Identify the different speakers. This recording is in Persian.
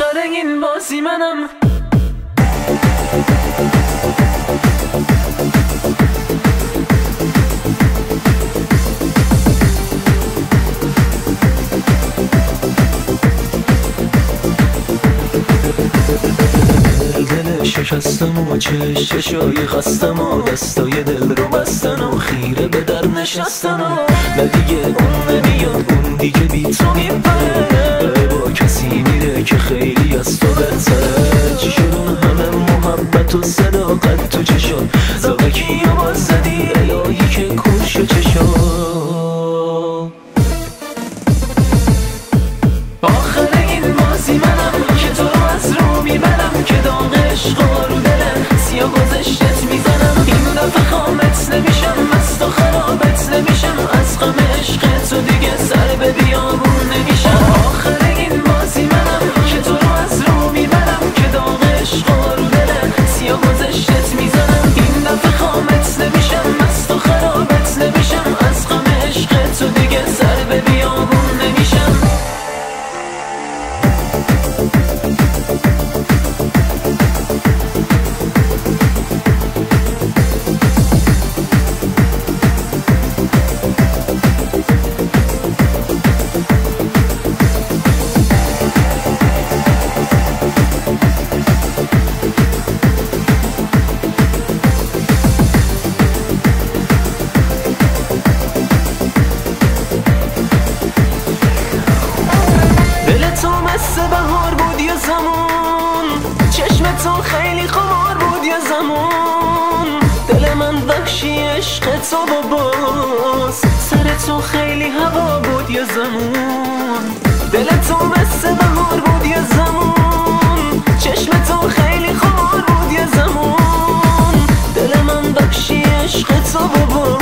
Speaker 1: آخر این بازی شکستم و چش چشای خستم و دستای دل رو بستن و خیره به در نشستن و نه دیگه اون نمیاد اون دیگه بی تو میپره. با کسی میره که خیلی از تو بهتره. چی شد اون همه محبت و صداقت تو زاغکی و باز زدی بهار بود یه زمان. چشم تو خیلی خمار بود یه زمان. دل من وحشی عشق تو سر تو خیلی هوا بود یه زمان. دل تو مثل بهار بود یه زمان. چشم تو خیلی خمار بود یه زمان. دل من وحشی عشق تو باز.